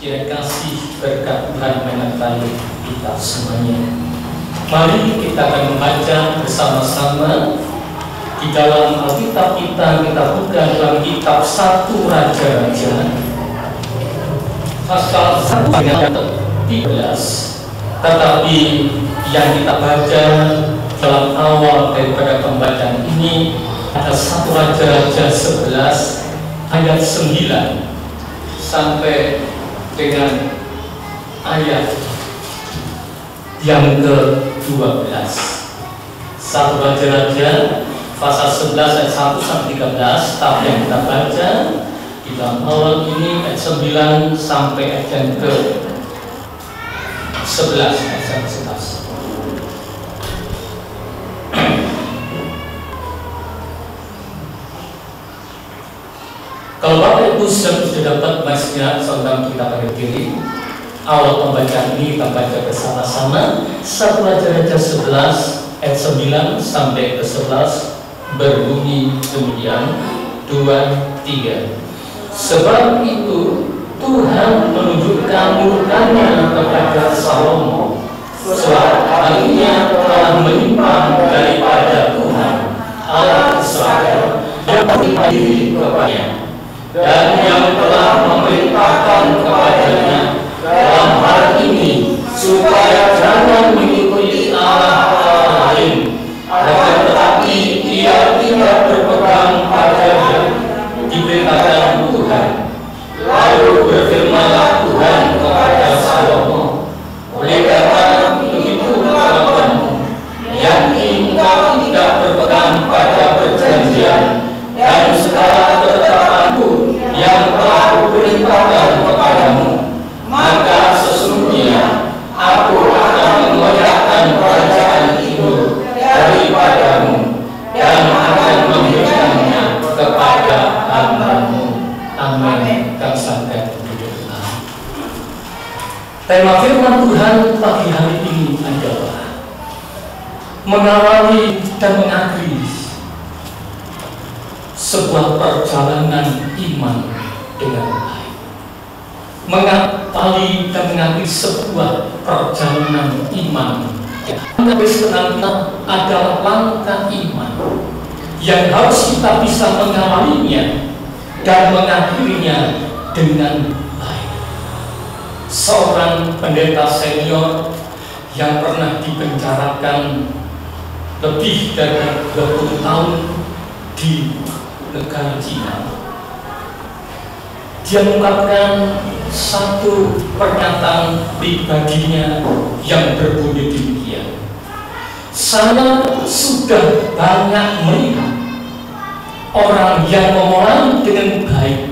Kiranya kasih berkat Tuhan menyertai kita semuanya. Mari kita akan membaca bersama-sama di dalam Alkitab kita kita buka dalam kitab satu Raja-Raja pasal satu ayat 13 tetapi yang kita baca dalam awal daripada pembacaan ini ada satu Raja-Raja 11 ayat 9 sampai dengan ayat yang ke-12 satu Raja-Raja pasal 11 ayat 1 sampai 13 tapi yang kita baca dalam awal ini ayat 9 sampai ayat yang ke 11 ayat 11 Bapak Ibu sudah, dapat baca tentang kita pada kiri Awal pembacaan ini kita baca bersama-sama. Satu Raja-Raja 11 ayat 9 sampai ke 11 Berbunyi demikian. Dua, tiga. Sebab itu Tuhan menunjukkan murkanya kepada Salomo. Sebab hatinya telah menyimpang daripada Tuhan Allah Israel yang diri kepadanya dan yang telah memerintahkan kepadanya dalam hal ini supaya jangan mengikuti Allah lain akan tetapi ia tidak berpegang padanya diberitakan Tuhan. Lalu berfirmanlah Tuhan kepada Salomo oleh karena begitu kelakuanmu? Yakin kuperintahkan kepadamu adalah langkah iman yang harus kita bisa mengawalinya dan mengakhirinya dengan baik. Seorang pendeta senior yang pernah dipenjarakan lebih dari 20 tahun di negara Cina. Dia mengungkapkan satu pernyataan pribadinya yang berbunyi saya sudah banyak melihat orang yang memulai dengan baik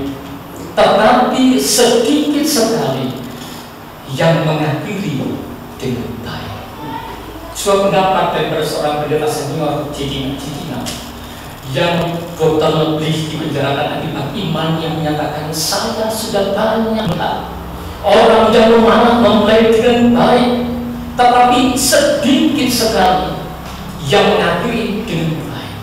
tetapi sedikit sekali yang mengakhiri dengan baik. Sebuah pendapat dari seorang pendeta senior di Cina yang total lebih dipenjarakan akibat iman yang menyatakan saya sudah banyak orang yang memulai dengan baik tetapi sedikit sekali yang mengakhiri dengan baik.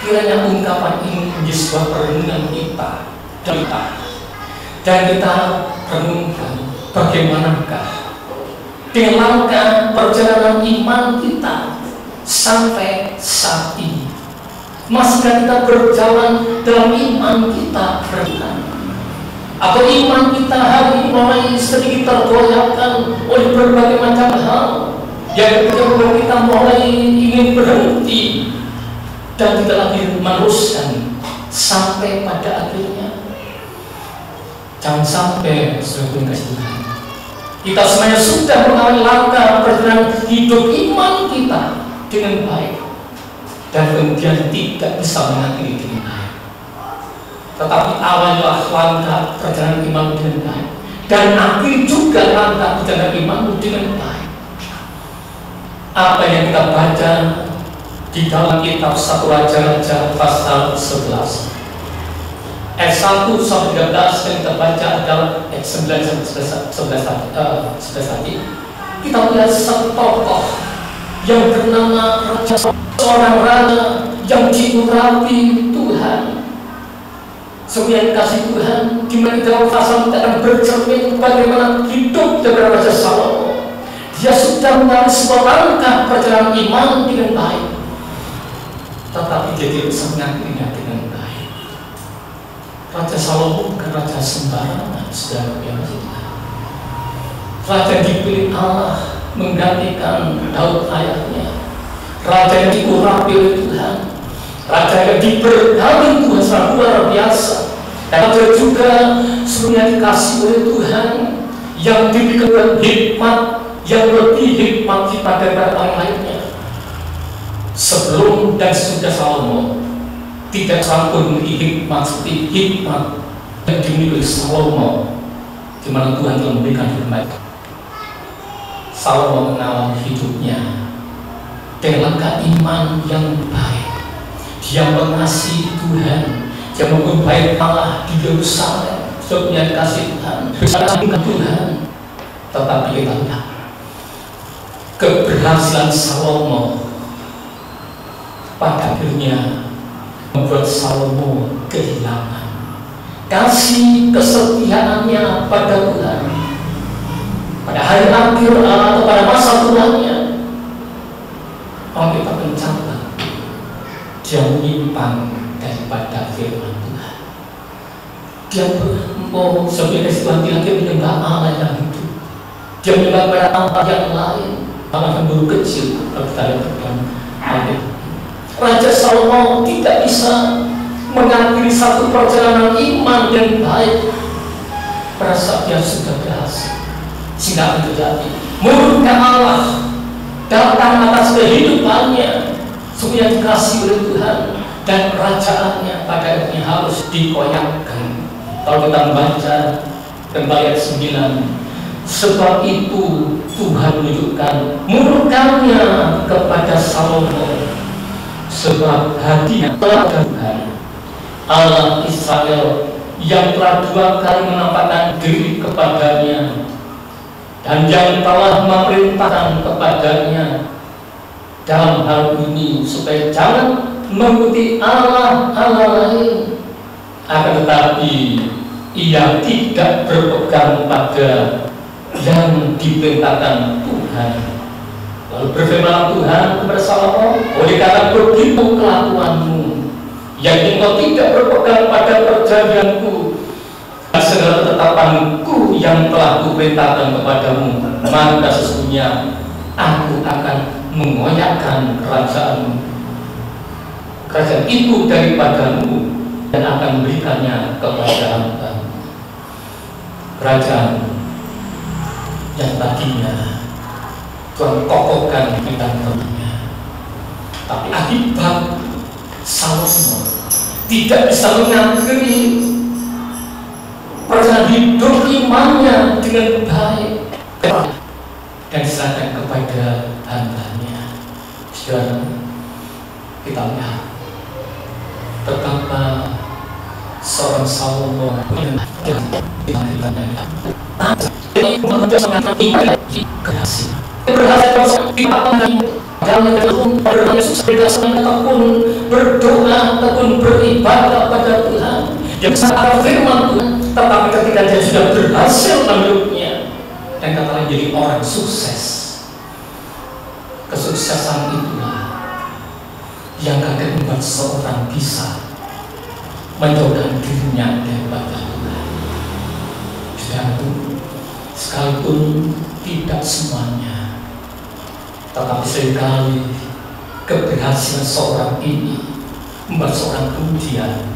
Kiranya ungkapan ini menjadi sebuah perenungan kita dan kita. Dan kita renungkan bagaimanakah dengan langkah perjalanan iman kita sampai saat ini. Masih kita berjalan dalam iman kita rendah atau iman kita hari ini mulai sedikit tergoyahkan oleh berbagai macam hal? Yang ketika kita mulai ingin berhenti dan tidak lagi meneruskan sampai pada akhirnya. Jangan sampai sudah Tuhan. Kita semuanya sudah mengalami langkah perjalanan hidup iman kita dengan baik dan kemudian tidak bisa mengakhiri dengan baik tetapi awallah langkah perjalanan iman dengan baik. Dan akhir juga langkah perjalanan iman dengan baik. Apa yang kita baca di dalam kitab satu Raja-Raja pasal 11 ayat 1 sampai 13 yang kita baca adalah ayat 9 sampai 11, 11, uh, 11 tadi. Kita melihat satu tokoh yang bernama Raja seorang raja yang diurapi Tuhan Semuanya kasih Tuhan, di mana dalam kita akan bercermin bagaimana hidup dari Raja Salomo. Dia sudah mengalami sebuah langkah perjalanan iman dengan baik, tetapi dia tidak mengakhirinya dengan baik. Raja Salomo bukan raja sembarangan, saudara yang Tuhan. Raja dipilih Allah menggantikan Daud ayahnya. Raja yang diurapi Tuhan. Raja yang diberkati Tuhan sangat luar biasa. Dan raja juga sebenarnya dikasih oleh Tuhan yang diberikan hikmat yang lebih hikmat kita daripada orang lainnya. Sebelum dan sudah Salomo tidak sanggup memiliki hikmat seperti hikmat yang dimiliki Salomo di mana Tuhan telah memberikan hikmat. Salomo mengalami hidupnya dengan langkah iman yang baik. Dia mengasihi Tuhan, dia mengubah Allah di Yerusalem, sebabnya kasih Tuhan, bersama Tuhan. Tetapi kita keberhasilan Salomo pada akhirnya membuat Salomo kehilangan. Kasih kesetiaannya pada Tuhan. Pada hari akhir atau pada masa tuanya kalau kita mencatat dia menyimpang daripada firman Tuhan dia mau sebagai Tuhan dia menyembah Allah yang hidup. Dia menyembah pada Allah yang lain Allah yang baru kecil kalau kita lihat Raja Salomo tidak bisa mengakhiri satu perjalanan iman yang baik saat dia sudah berhasil. Sehingga terjadi? Murka Allah datang atas kehidupannya supaya dikasih oleh Tuhan dan kerajaannya pada akhirnya harus dikoyakkan kalau kita membaca dan ayat 9 sebab itu Tuhan menunjukkan murkanya kepada Salomo sebab hatinya telah Tuhan Allah Israel yang telah dua kali menampakkan diri kepadanya dan yang telah memerintahkan kepadanya dalam hal ini supaya jangan mengikuti Allah Allah lain. Akan tetapi ia tidak berpegang pada yang diperintahkan Tuhan. Lalu berfirman Tuhan kepada Salomo oleh karena begitu kelakuanmu yang engkau tidak berpegang pada perjanjianku segala tetapanku yang telah kuperintahkan kepadamu maka sesungguhnya aku akan mengoyakkan kerajaanmu. Kerajaan itu daripadamu dan akan memberikannya kepada hambamu kerajaan yang tadinya Tuhan kokohkan di temannya tapi akibat Salomo tidak bisa mengakhiri perjalanan hidup imannya dengan baik. Dan diserahkan kepada hambanya. Saudara kita lihat betapa seorang Salomo berdoa ataupun beribadah pada Tuhan. Yang sangat firman Tuhan tetapi ketika dia sudah berhasil menurutnya dan kata jadi orang sukses kesuksesan itulah yang akan membuat seorang bisa menjauhkan dirinya daripada Tuhan dan sekalipun tidak semuanya tetapi sering kali keberhasilan seorang ini membuat seorang kemudian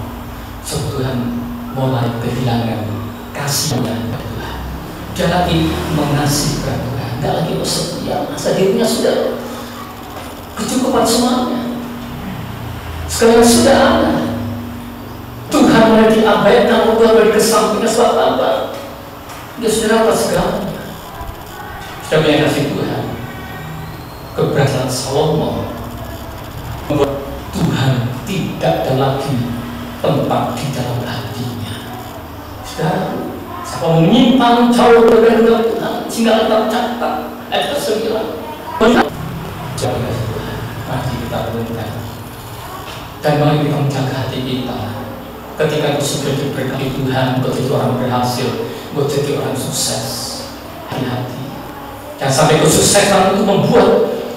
Tuhan mulai kehilangan kasihnya Tuhan dia lagi mengasihi Tuhan tidak lagi bersetia masa dirinya sudah kecukupan semuanya. Sekarang sudah ada Mulai diabaikan Tuhan mulai ke sampingnya sebab apa. Dia sudah dapat segalanya sudah kasih Tuhan. Keberhasilan Salomo membuat Tuhan tidak ada lagi tempat di dalam hatinya. Saudara, siapa menyimpang jauh dari Tuhan sehingga tetap catat. Ayat ke-9. Jaga Tuhan, mari kita renungkan dan mari kita menjaga hati kita ketika kau sudah diberkati Tuhan, kau jadi orang berhasil, kau jadi orang sukses. Hati-hati. Dan sampai kesuksesan itu membuat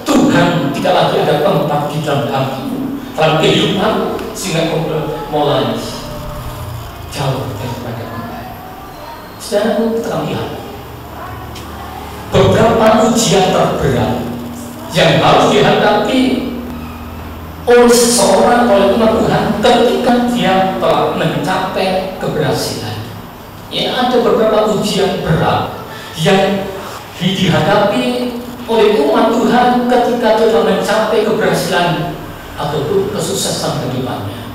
Tuhan tidak lagi ada tempat di dalam hatimu, dalam kehidupan, sehingga kau mulai jauh daripada Tuhan. Saudara, kita lihat beberapa ujian terberat yang harus dihadapi oleh seseorang oleh umat Tuhan ketika dia telah mencapai keberhasilan. Ya, ada beberapa ujian berat yang dihadapi oleh umat Tuhan ketika telah mencapai keberhasilan ataupun kesuksesan kehidupannya.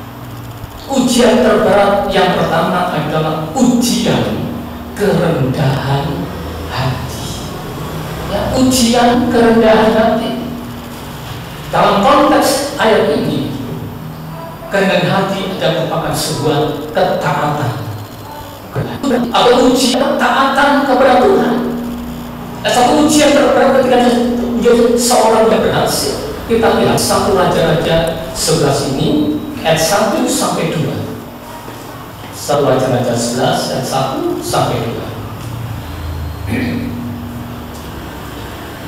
Ujian terberat yang pertama adalah ujian kerendahan hati. Ya, ujian kerendahan hati. Dalam konteks ayat ini, kerendahan hati adalah merupakan sebuah ketaatan atau ujian ketaatan kepada Tuhan. Dan satu ujian terberat ketika menjadi seorang yang berhasil. Kita lihat satu raja-raja sebelah sini ayat 1 sampai 2. Satu raja-raja 11 ayat 1 sampai 2.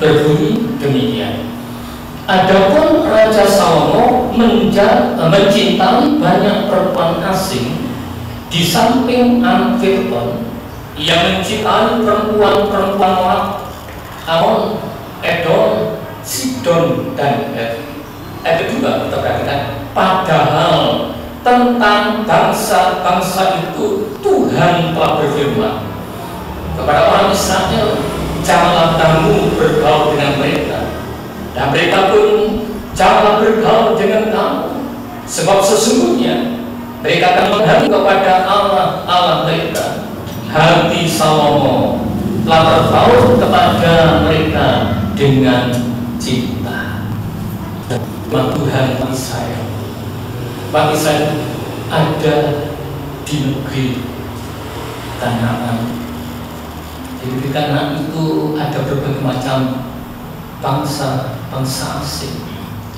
Berbunyi demikian. Adapun Raja Salomo mencintai banyak perempuan asing di samping Amfirton yang mencintai perempuan-perempuan Amon, Edom, Sidon, dan Et. Ayat kedua kita perhatikan padahal tentang bangsa-bangsa itu Tuhan telah berfirman kepada orang Israel janganlah kamu bergaul dengan mereka dan mereka pun janganlah bergaul dengan kamu. Sebab sesungguhnya mereka akan menghadap kepada Allah Allah mereka Hati Salomo telah terpaut kepada mereka dengan cinta. Tuhan bagi saya Bagi saya ada di negeri Kanaan Di negeri Kanaan itu ada berbagai macam bangsa bangsa asing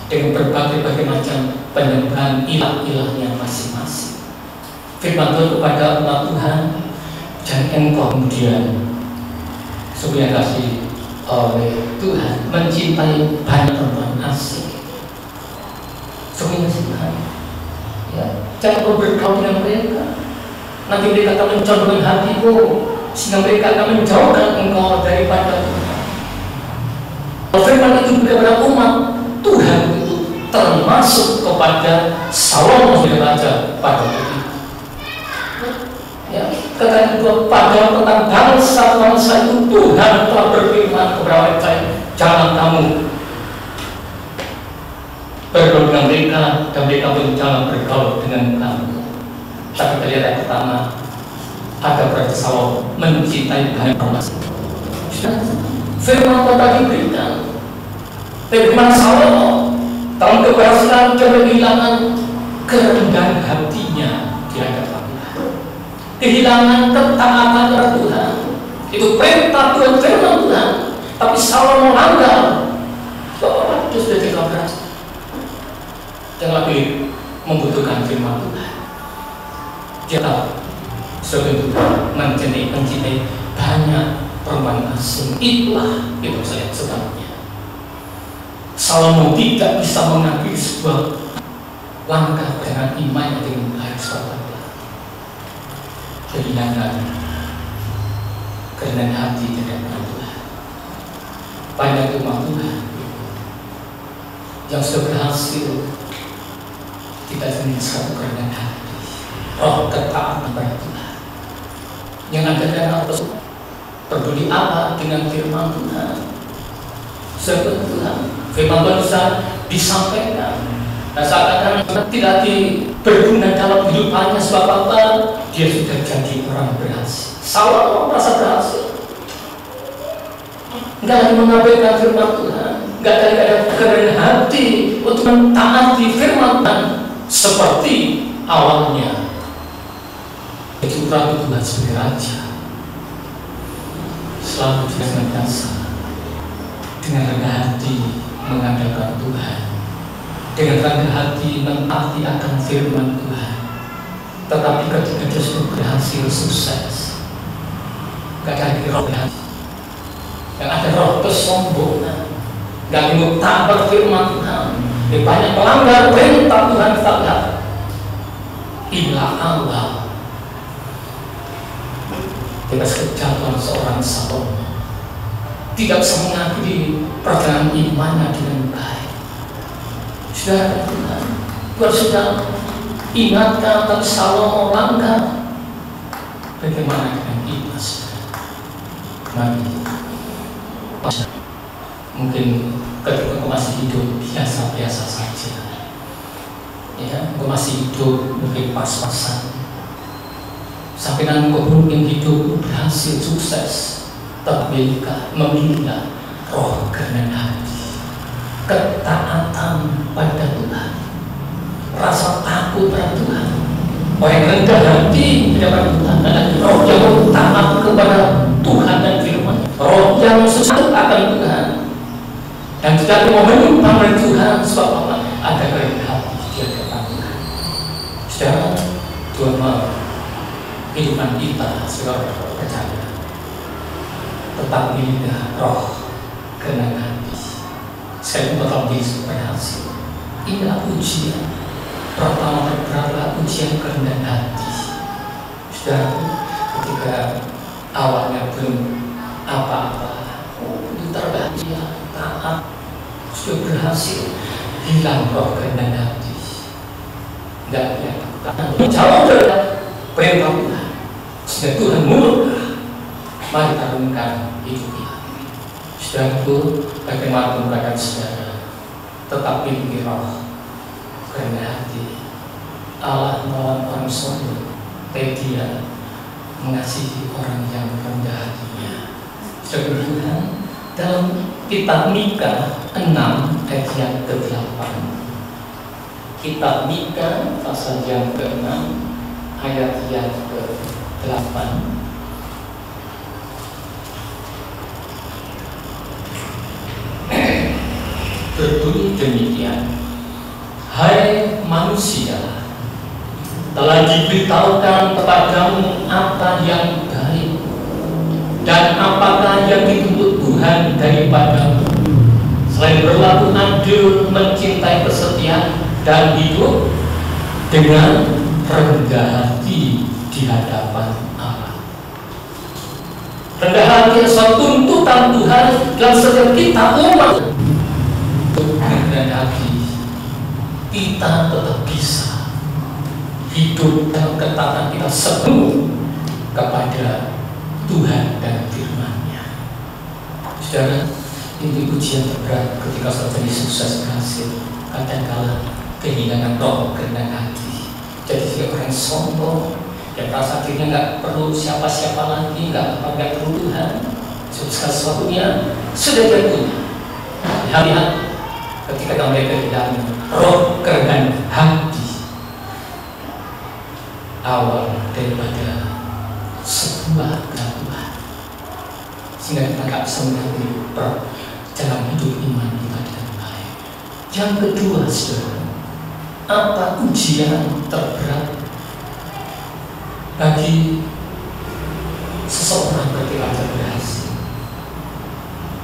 dengan berbagai-bagai macam penyembahan ilah-ilahnya masing-masing. Firman Tuhan kepada umat Tuhan, dan engkau kemudian supaya kasih oleh Tuhan mencintai banyak teman asing. Supaya Tuhan, ya, jangan kau bergaul dengan mereka. Nanti mereka akan mencontohkan hatimu sehingga mereka akan menjauhkan engkau daripada Tuhan firman kepada umat Tuhan itu termasuk kepada Salomo sebagai raja pada itu. Ya, kata kedua pada tentang bangsa-bangsa itu Tuhan telah berfirman kepada mereka jangan kamu bergaul dengan mereka dan mereka pun jangan bergaul dengan kamu. Tapi kita lihat yang pertama ada Raja Salomo mencintai orang. Firman Tuhan tadi berikan Firman Salomo dalam keberhasilan kehilangan kerendahan hatinya di hadapan Tuhan. Kehilangan ketaatan kepada Tuhan. Itu perintah Tuhan, firman Tuhan. Tapi Salomo langgar. Bahwa itu sudah tidak berhasil. Dan lebih membutuhkan firman Tuhan. Dia tahu sebagai Tuhan mencintai, mencintai banyak perempuan asing. Itulah itu saya sebabnya. Salomo tidak bisa mengambil sebuah langkah dengan iman yang dengan saudara. Kehilangan kerendahan hati tidak Tuhan. Banyak umat Tuhan yang sudah berhasil tidak punya satu kerendahan hati. Roh ketaatan kepada Tuhan. Yang ada dalam peduli apa dengan firman Tuhan. Tuhan firman Tuhan bisa disampaikan. Dan seakan tidak di, berguna dalam kehidupannya sebab apa? Dia sudah jadi orang berhasil. Saul merasa berhasil? Nggak lagi mengabaikan firman Tuhan. Nggak lagi ada kerendahan hati untuk mentaati firman Tuhan seperti awalnya. Itu Ratu Tuhan sebagai Raja selalu dia dengan rendah hati mengandalkan Tuhan dengan rendah hati mentaati akan firman Tuhan Tetapi ketika sudah berhasil sukses, gak ada roh berhasil. Yang ada roh kesombongan, gak taat firman Tuhan. Dia banyak melanggar perintah Tuhan lihat. Inilah Allah. Kita kejatuhan seorang Salomo tidak bisa mengakui perjalanan imannya dengan baik. Sudah Tuhan, sudah ingatkan Salomo langkah. Bagaimana dengan kita Mari, mungkin ketika kau masih hidup biasa-biasa saja. Ya, kau masih hidup mungkin pas-pasan. Sampai nanti kau mungkin hidup berhasil sukses, terbika membina roh kerendahan hati. Ketaatan pada Tuhan. Rasa takut pada Tuhan. Yang rendah hati kepada Tuhan. Dan roh yang taat kepada Tuhan dan firman. Roh yang sesuatu akan Tuhan. Dan tidak mau menyumpah dari Tuhan sebab apa? ada kerendahan hati di hadapan Tuhan. Secara Tuhan mau kehidupan kita percaya tetap indah roh kenangan saya bakal Yesus berhasil inilah ujian. Pertama terberatlah ujian kerendahan hati sudah ketika awalnya belum apa-apa oh, terbahagia taat sudah berhasil hilang roh kerendahan hati tidak ya jauh dari perintah Tuhan sudah Tuhan murka mari tarungkan hidup kita. Sudah itu bagaimana menggunakan saudara, tetap pilih roh, karena hati. Allah melawan orang sombong, dia mengasihi orang yang rendah hatinya. Tuhan dalam kitab Mika 6 ayat yang ke-8 Kitab Mika pasal yang ke-6 ayat yang ke-8 berbunyi demikian. Hai manusia telah diberitahukan kepadamu apa yang baik dan apakah yang dituntut Tuhan daripadamu. Selain berlaku adil mencintai kesetiaan dan hidup dengan rendah hati di hadapan Allah. Rendah hati adalah tuntutan Tuhan dalam setiap kita umat dan hati kita tetap bisa hidup dalam ketaatan kita sepenuh kepada Tuhan dan firman-Nya. Saudara, ini ujian terberat ketika saudara sukses berhasil. Kadang-kala kehilangan roh kerendahan hati. Jadi dia orang sombong, yang merasa dirinya nggak perlu siapa-siapa lagi, nggak apa nggak perlu Tuhan. Sukses sesuatunya sudah dia punya. Lihat-lihat ketika mereka kehilangan roh kerendahan hati awal daripada sebuah gangguan sehingga kita tak bisa mengambil jalan hidup iman kita dengan baik yang kedua saudara apa ujian terberat bagi seseorang ketika berhasil?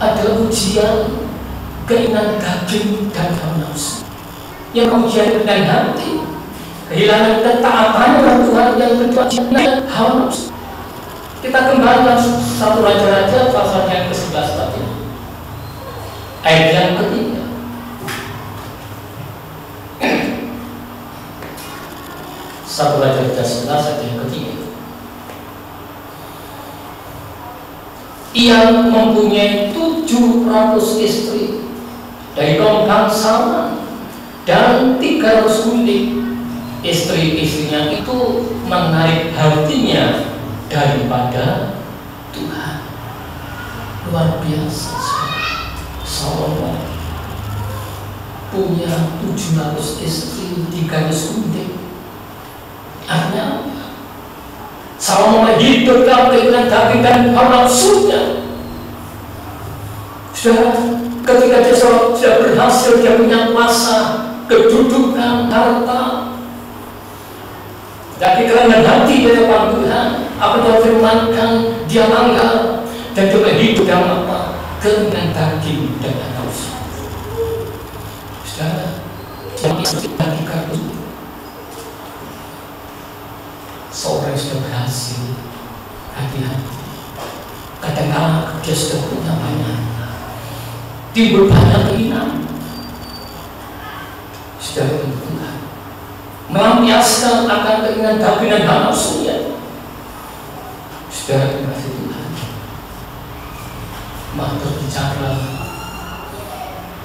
Adalah ujian keinginan daging dan hawa nafsu yang dengan hati kehilangan ketaatan kepada Tuhan yang kedua dan hawa kita kembali ke satu raja-raja pasal yang ke-11 tadi. Ayat yang ketiga. Satu raja-raja 11 ayat yang ketiga. Yang mempunyai 700 istri dari kaum bangsawan dan 300 kundik istri-istrinya itu menarik hatinya daripada Tuhan. Luar biasa Salomo punya 700 istri 300 kundik artinya Salomo hidup dalam keinginan daging dan hawa sudah ketika dia sudah berhasil dia punya masa kedudukan harta Tapi kerana hati di depan Tuhan, apa yang firmankan, dia langgar dan juga hidup dalam apa? Keinginan daging dan nafsu. Saudara, jangan lagi kartu. Seorang sudah berhasil, hati-hati. Kadang-kadang dia sudah punya banyak, timbul banyak keinginan. Sudah melampiaskan akan keinginan daging dan nafsunya. Saudara kasih Tuhan, mah berbicara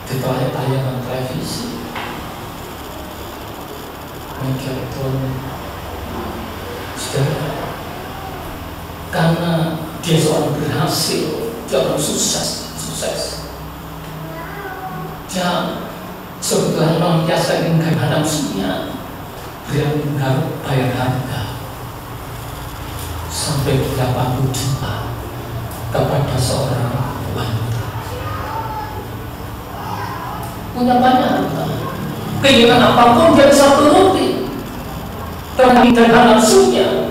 di tayangan televisi, menonton, saudara, karena dia seorang berhasil, dia orang sukses, sukses. Dia sebetulnya melampiaskan keinginan nafsunya, dia harus bayar harga. Sampai 80 juta kepada seorang wanita. Punya banyak keinginan apa pun dia bisa turuti. Dan dengan nafsunya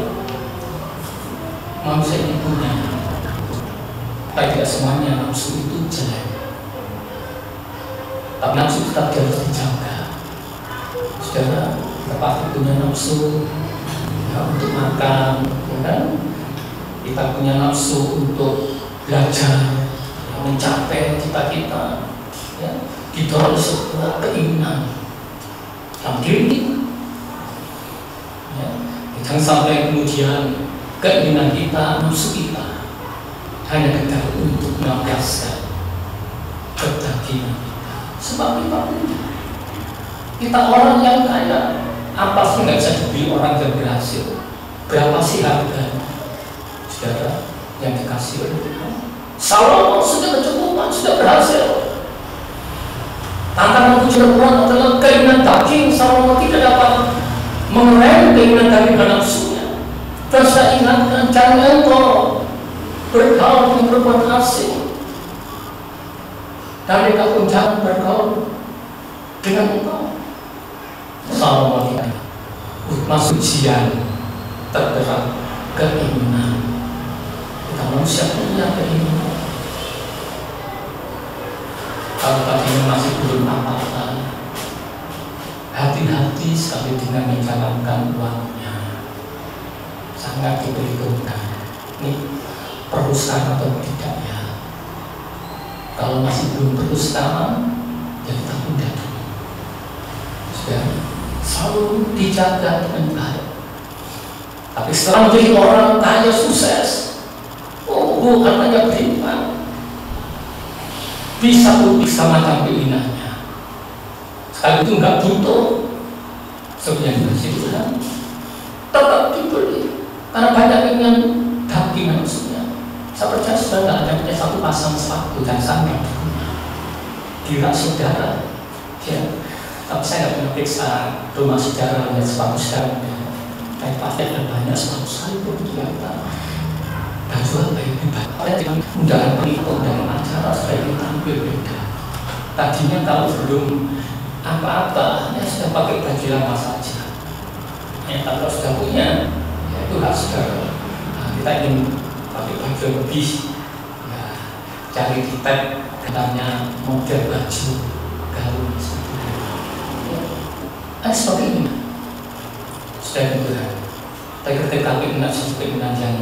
manusia ini punya. Tapi tidak semuanya nafsu itu jelek tapi nafsu tetap harus dijaga saudara kita punya nafsu ya, untuk makan, ya kan? Kita punya nafsu untuk belajar, ya, mencapai cita-kita, ya, didorong sebuah keinginan yang tinggi. Ya, jangan sampai kemudian keinginan kita, nafsu kita hanya kita untuk melampiaskan kedagingan kita. Sebab kita punya kita orang yang kaya apa sih nggak bisa dibeli orang yang berhasil? Berapa sih harga? Saudara yang dikasih oleh Tuhan. Salomo sudah kecukupan sudah berhasil. Tantangan Tuhan adalah keinginan daging. Salomo tidak dapat mengerem keinginan dan nafsunya dan saya ingatkan jangan engkau bergaul dengan perempuan asing mereka pun jangan bergaul dengan engkau Salomo kita masuk ujian terberat keinginan kita manusia punya keinginan kalau tadi masih belum apa-apa hati-hati sekali dengan menjalankan uangnya sangat diperhitungkan ini perlu sekarang atau tidak kalau masih belum ya kita tunda dulu sudah selalu dijaga dengan baik. Tapi setelah menjadi orang kaya sukses, oh hartanya berlimpah, bisa bisa macam keinginannya. Sekali itu nggak butuh, sebenarnya kasih Tuhan, tetap dibeli karena banyak dengan daging manusia. Saya percaya sudah nggak ada punya satu pasang sepatu dan punya. Kira saudara, ya, tapi saya nggak pernah periksa rumah saudara dan sepatu saudara. Tapi pasti ada banyak sepatu saya pun kelihatan baju apa yang hebat saya tidak undangan periksa undangan acara supaya kita tampil beda. Tadinya kalau belum apa-apa ya sudah pakai baju lama saja. Ya kalau sudah punya ya itu hak saudara. Nah, kita ingin pakai baju lebih ya cari kita katanya model baju gaun ada sebagainya sudah Tuhan tapi ketika keinginan sesuatu keinginan yang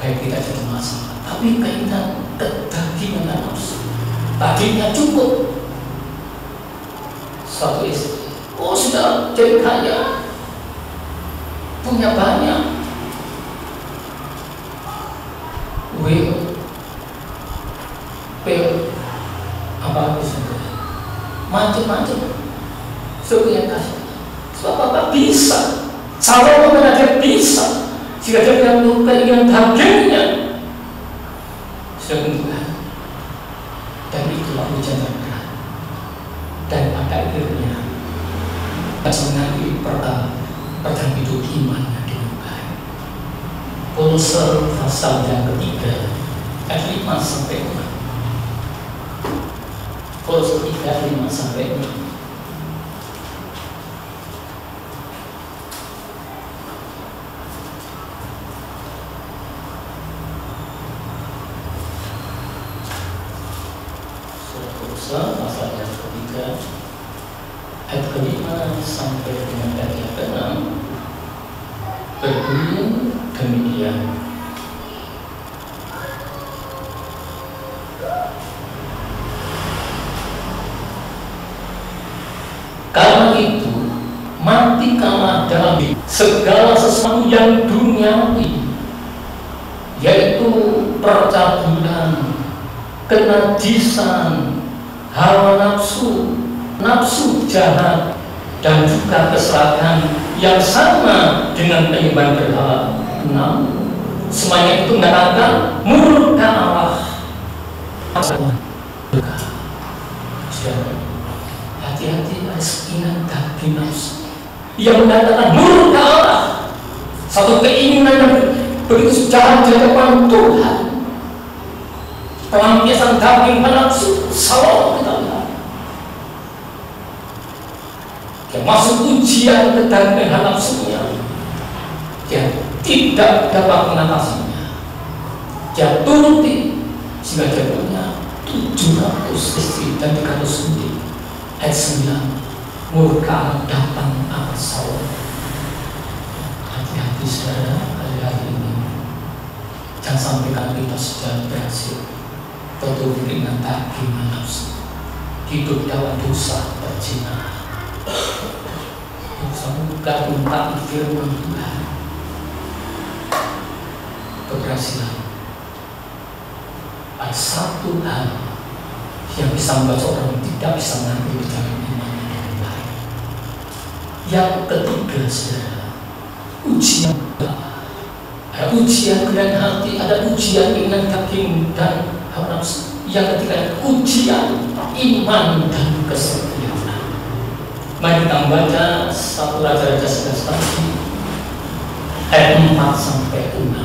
baik tidak jadi masalah tapi keinginan kedagingan nafsu tadinya cukup. Suatu istri. Oh sudah jadi kaya. Punya banyak apa lagi sebenarnya macam-macam seperti yang kasih. Sebab apa? Bisa. Salomo dia bisa. Jika dia tidak keinginan dagingnya sudah Tuhan dan itulah ujian terberat dan pada akhirnya mengenai pertanyaan hidup iman yang dengan baik Kolose pasal yang ketiga ayat 5 sampai 6 Kolose 3 5 sampai 6 Amsal pasal yang ketiga ayat kelima sampai dengan ayat yang keenam berbunyi demikian. Karena itu, matikanlah dalam segala sesuatu yang duniawi, yaitu percabulan, kenajisan, hawa nafsu, nafsu jahat, dan juga keserakahan yang sama dengan penyembahan berhala. Enam, semuanya itu mengatakan murka Allah. Hati-hati harus ingat daging nafsu yang mengatakan murka Allah. Satu keinginan yang begitu jahat di hadapan Tuhan. Pelampiasan daging nafsu selalu kita lihat. Dia masuk ujian ke dalam nafsunya. Dia tidak dapat mengatasinya. Dia turuti sehingga dia punya 700 istri dan 300 sendiri ayat 9 murka datang atas Saul hati-hati saudara hari-hari ini. Jangan sampai kalau kita sudah berhasil. Tertutup dengan daging nafsu hidup dalam dosa berzina dosa muka minta firman Tuhan keberhasilan. Ada satu hal yang bisa membuat seorang tidak bisa mengambil baik. Yang ketiga, saudara, ujian ada ujian kerendahan hati, ada ujian keinginan daging dan hawa nafsu. Yang ketiga, ujian iman dan kesetiaan. Mari kita membaca satu Raja-Raja 11 tadi ayat 4 sampai 6.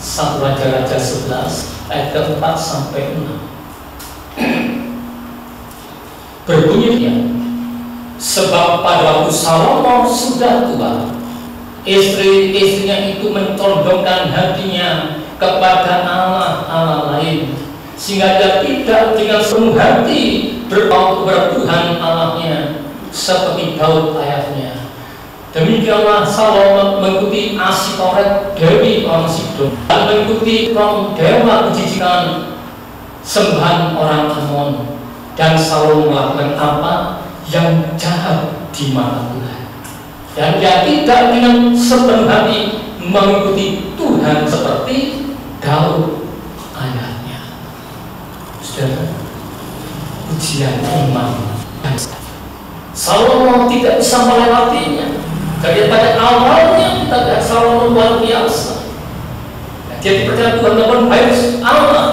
Satu Raja-Raja 11 ayat keempat sampai 6 berbunyinya sebab pada waktu Salomo sudah tua istri-istrinya itu mentondongkan hatinya kepada Allah-Allah lain sehingga dia tidak dengan sepenuh hati berpaut kepada Tuhan Allahnya seperti Daud ayahnya. Demikianlah Salomo mengikuti Asitoret Dewi orang Sidon dan mengikuti kaum dewa kejijikan sembahan orang Amon. Dan selalu melakukan apa yang jahat di mata Tuhan. Dan dia tidak dengan sepenuh hati mengikuti Tuhan seperti Daud ayahnya. Saudara ujian iman dan Salomo tidak bisa melewatinya. Jadi pada awalnya kita lihat Salomo luar biasa. Dia dipercaya Tuhan dengan baik Allah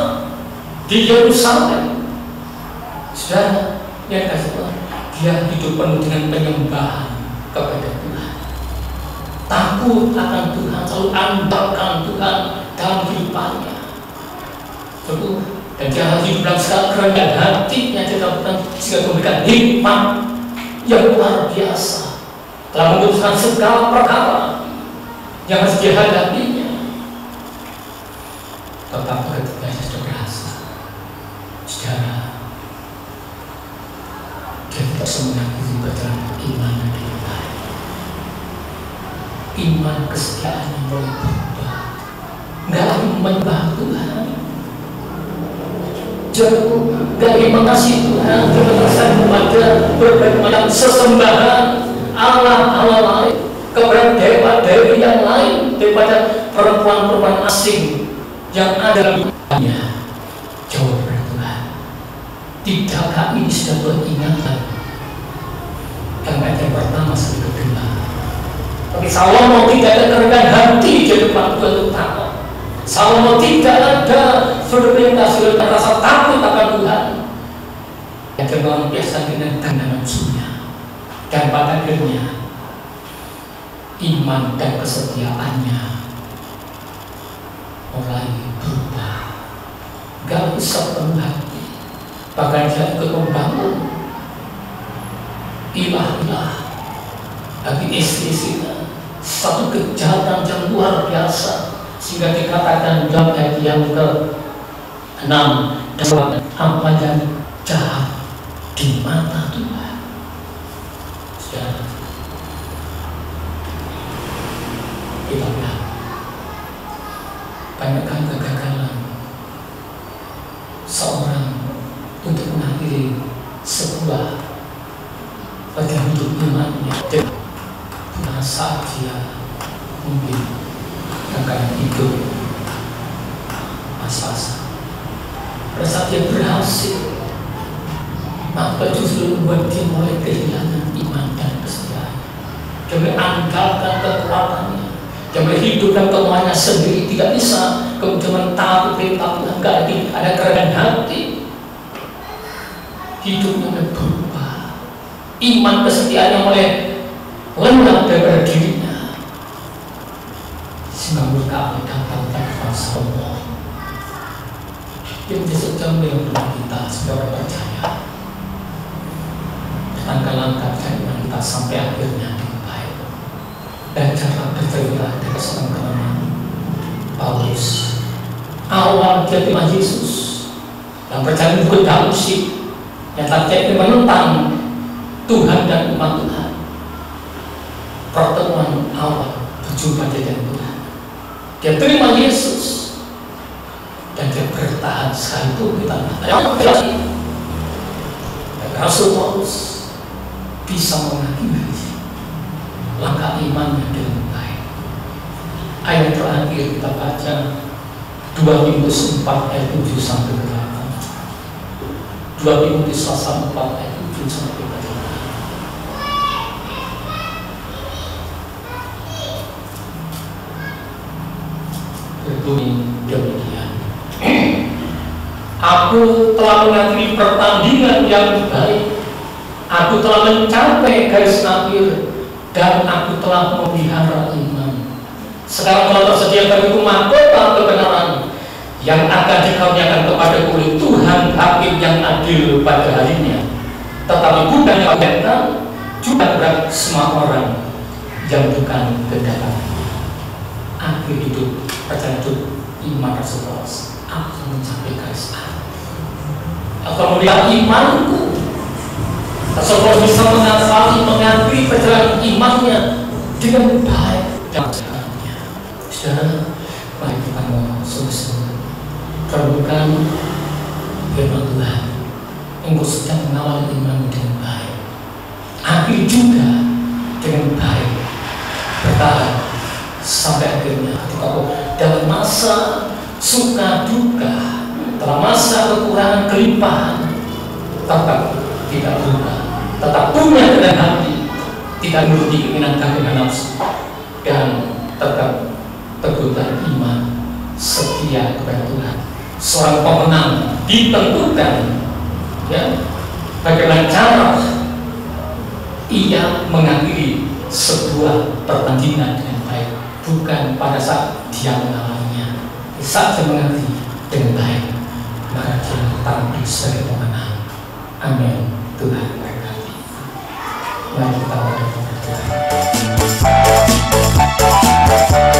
di Yerusalem. Saudara, yang kasih dia hidup penuh dengan penyembahan kepada Tuhan. Takut akan Tuhan, selalu andalkan Tuhan dalam kehidupannya. Tentu, dan dia harus hidup dalam segala kerendahan hatinya dia dapat sehingga memberikan hikmat yang luar biasa telah memutuskan segala perkara yang harus dihadapinya. Boleh berubah. Lagi menyembah Tuhan. Jauh dari mengasihi Tuhan, kebenaran kepada berbagai sesembahan Allah Allah lain kepada dewa dewi yang lain daripada perempuan-perempuan asing yang ada dalam jauh dari Tuhan. Tidakkah ini sudah ingatkan karena yang pertama sebagai kedua. Tapi Salomo tidak ada kerendahan hati di depan Tuhan untuk takut. Salomo tidak ada berorientasi dan rasa takut akan Tuhan. Yang kedua biasa dengan tanda nafsunya dan pada akhirnya iman dan kesetiaannya mulai berubah. Gak penuh hati. Bahkan dia ikut membangun ilah-ilah bagi istri-istrinya satu kejahatan yang luar biasa sehingga dikatakan dalam ayat yang ke enam dan apa yang jahat di mata Tuhan. Saudara, kita lihat banyakkan kegagalan seorang untuk mengakhiri sebuah bagian hidup imannya saat dia mungkin akan hidup. Pas-pasan pada saat dia berhasil maka justru membuat dia mulai kehilangan iman dan kesetiaan. Mulai angkalkan kekuatannya dia mulai hidup dan kemauannya sendiri. Tidak bisa kemudian mentaati perintah Tuhan. Gak ada kerendahan hati. Hidupnya berubah. Iman kesetiaannya mulai lenyap daripada dirinya. Sehingga murka datang tanpa sombong yang sedang dalam kita saudara percaya. Langkah-langkah dari kita sampai akhirnya dengan baik dan cara berterima dari seorang teman Paulus awal terima Yesus. Yang percaya juga dalam sih. Yang tadi menentang Tuhan dan umat Tuhan pertemuan awal berjumpa dengan Tuhan dia terima Yesus dan dia bertahan sekalipun kita yang Rasul Paulus bisa mengakhiri langkah imannya dengan baik. Ayat terakhir kita baca 2 Timotius 4 ayat 7 sampai 8. 2 Timotius pasal 4 ayat 7 sampai 8. Berbunyi demikian. Aku telah mengakhiri pertandingan yang baik Aku telah mencapai garis akhir dan aku telah memelihara iman. Sekarang telah tersedia bagiku mahkota kebenaran yang akan dikaruniakan kepada oleh Tuhan Hakim yang adil pada harinya. Tetapi bukan yang juga berat semua orang yang bukan kedatangan. Akhir hidup hidup iman Rasulullah aku mencapai garis akhir. Aku melihat imanku Rasulullah bisa mengasali, mengakhiri perjalanan imannya dengan baik dan caranya. Saudara, mari kita mau sungguh-sungguh perlukan firman Tuhan. Engkau sedang mengawal iman dengan baik. Akhir juga dengan baik. Bertahan sampai akhirnya ketika dalam masa suka duka, dalam masa kekurangan kelimpahan, tetap tidak berubah tetap punya kerendahan hati tidak menuruti keinginan kaki nafsu. Dan tetap teguh dan iman setia kepada Tuhan. Seorang pemenang ditentukan ya. Bagaimana cara ia mengakhiri sebuah pertandingan dengan baik bukan pada saat dia mengalaminya. Saat dia mengerti dengan baik maka dia tampil sebagai pemenang amin. Tuhan berkati. Mari kita berdoa. Thank you.